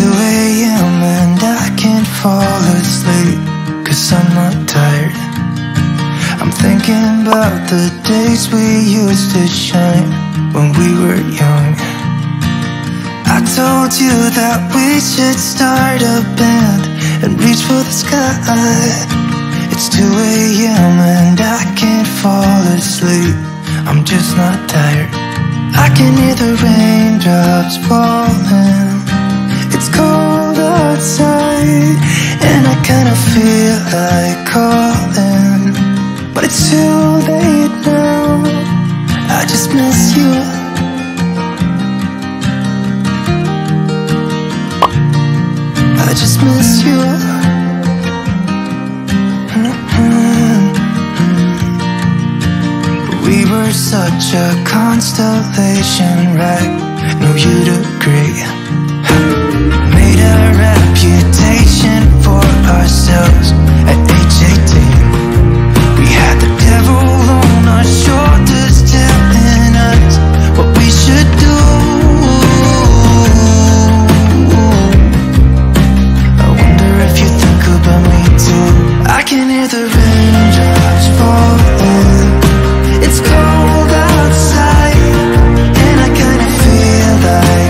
2 a.m. and I can't fall asleep I'm not tired I'm thinking about the days we used to shine When we were young I told you that we should start a band And reach for the sky It's 2 a.m. and I can't fall asleep I'm just not tired I can hear the raindrops falling feel call calling. But it's too late now. I just miss you. I just miss you. Mm-hmm. We were such a constellation, right? No, you'd agree. light